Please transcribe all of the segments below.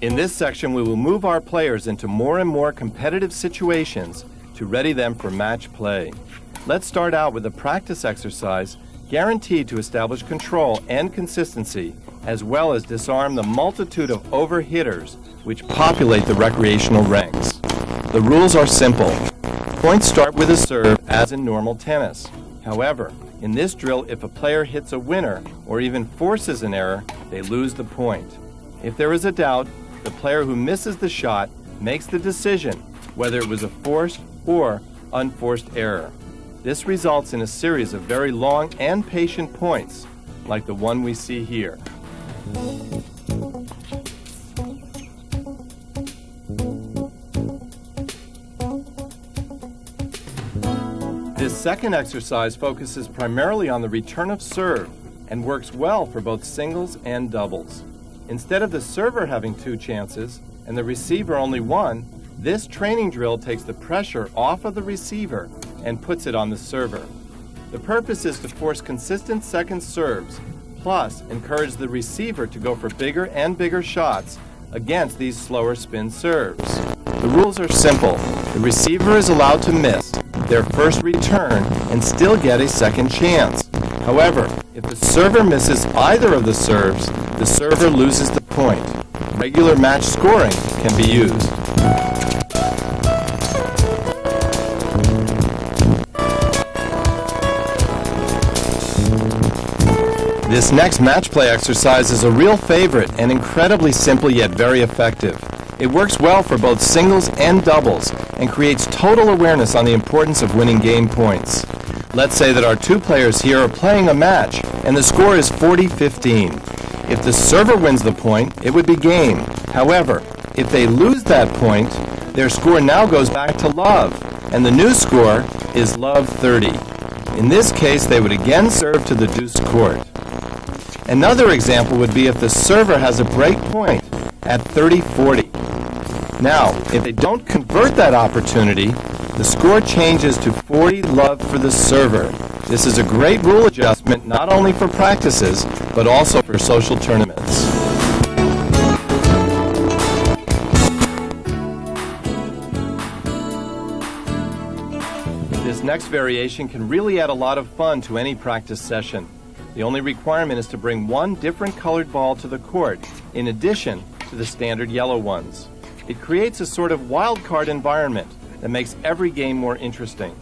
In this section, we will move our players into more and more competitive situations to ready them for match play. Let's start out with a practice exercise guaranteed to establish control and consistency, as well as disarm the multitude of overhitters which populate the recreational ranks. The rules are simple. Points start with a serve, as in normal tennis. However, in this drill, if a player hits a winner or even forces an error, they lose the point. If there is a doubt, the player who misses the shot makes the decision whether it was a forced or unforced error. This results in a series of very long and patient points, like the one we see here. This second exercise focuses primarily on the return of serve and works well for both singles and doubles. Instead of the server having two chances and the receiver only one, this training drill takes the pressure off of the receiver and puts it on the server. The purpose is to force consistent second serves, plus encourage the receiver to go for bigger and bigger shots against these slower spin serves. The rules are simple. The receiver is allowed to miss their first return and still get a second chance. However, if the server misses either of the serves, the server loses the point. Regular match scoring can be used. This next match play exercise is a real favorite and incredibly simple yet very effective. It works well for both singles and doubles and creates total awareness on the importance of winning game points. Let's say that our two players here are playing a match and the score is 40-15. If the server wins the point, it would be game. However, if they lose that point, their score now goes back to love, and the new score is love 30. In this case, they would again serve to the deuce court. Another example would be if the server has a break point at 30-40. Now, if they don't convert that opportunity, the score changes to 40 love for the server. This is a great rule adjustment not only for practices, but also for social tournaments. This next variation can really add a lot of fun to any practice session. The only requirement is to bring one different colored ball to the court, in addition to the standard yellow ones. It creates a sort of wild card environment that makes every game more interesting.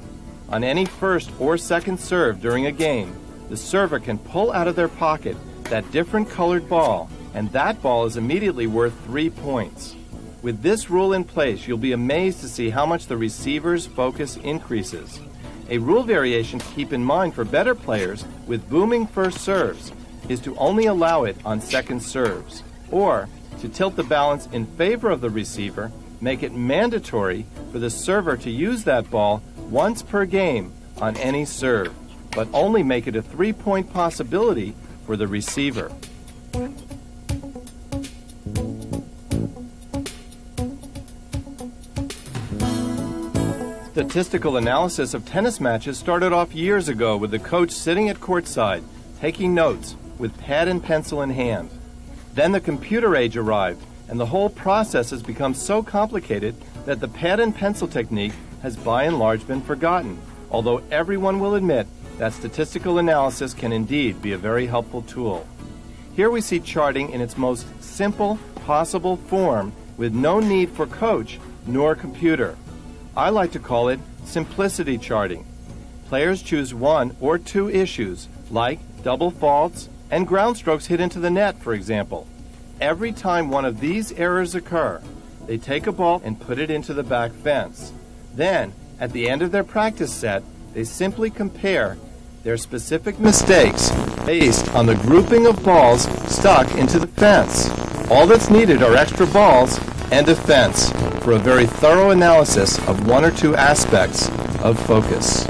On any first or second serve during a game, the server can pull out of their pocket that different colored ball, and that ball is immediately worth three points. With this rule in place, you'll be amazed to see how much the receiver's focus increases. A rule variation to keep in mind for better players with booming first serves is to only allow it on second serves, or to tilt the balance in favor of the receiver, make it mandatory for the server to use that ball once per game on any serve, but only make it a three point possibility for the receiver. Statistical analysis of tennis matches started off years ago with the coach sitting at courtside, taking notes with pad and pencil in hand. Then the computer age arrived, and the whole process has become so complicated that the pad and pencil technique has by and large been forgotten, although everyone will admit that statistical analysis can indeed be a very helpful tool. Here we see charting in its most simple possible form with no need for coach nor computer. I like to call it simplicity charting. Players choose one or two issues, like double faults and ground strokes hit into the net, for example. Every time one of these errors occur, they take a ball and put it into the back fence. Then, at the end of their practice set, they simply compare their specific mistakes based on the grouping of balls stuck into the fence. All that's needed are extra balls and a fence for a very thorough analysis of one or two aspects of focus.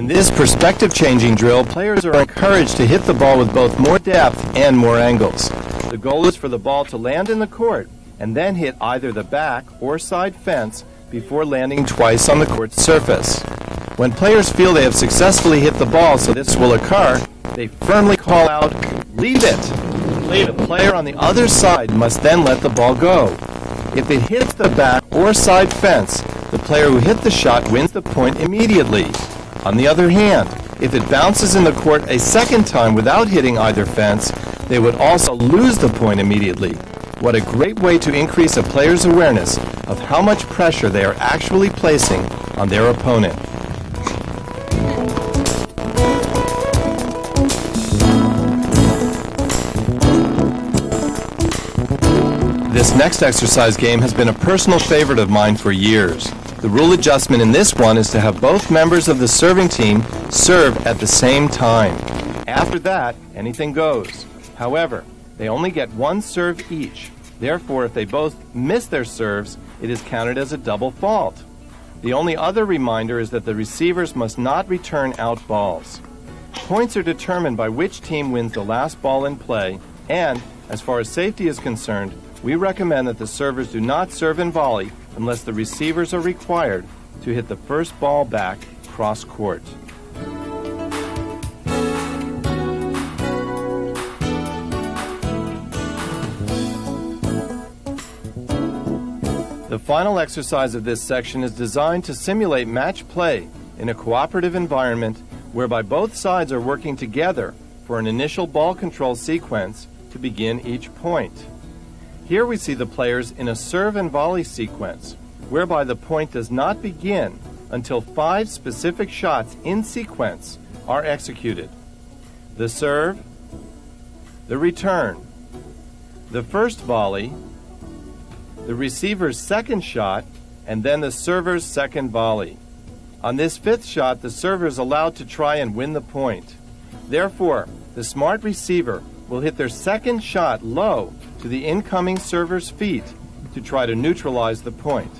In this perspective changing drill, players are encouraged to hit the ball with both more depth and more angles. The goal is for the ball to land in the court and then hit either the back or side fence before landing twice on the court's surface. When players feel they have successfully hit the ball so this will occur, they firmly call out, Leave it! The player on the other side must then let the ball go. If it hits the back or side fence, the player who hit the shot wins the point immediately. On the other hand, if it bounces in the court a second time without hitting either fence, they would also lose the point immediately. What a great way to increase a player's awareness of how much pressure they are actually placing on their opponent. This next exercise game has been a personal favorite of mine for years. The rule adjustment in this one is to have both members of the serving team serve at the same time. After that, anything goes. However, they only get one serve each. Therefore, if they both miss their serves, it is counted as a double fault. The only other reminder is that the receivers must not return out balls. Points are determined by which team wins the last ball in play, and, as far as safety is concerned, we recommend that the servers do not serve in volley unless the receivers are required to hit the first ball back cross court. The final exercise of this section is designed to simulate match play in a cooperative environment whereby both sides are working together for an initial ball control sequence to begin each point. Here we see the players in a serve and volley sequence, whereby the point does not begin until five specific shots in sequence are executed the serve, the return, the first volley, the receiver's second shot, and then the server's second volley. On this fifth shot, the server is allowed to try and win the point. Therefore, the smart receiver will hit their second shot low to the incoming server's feet to try to neutralize the point.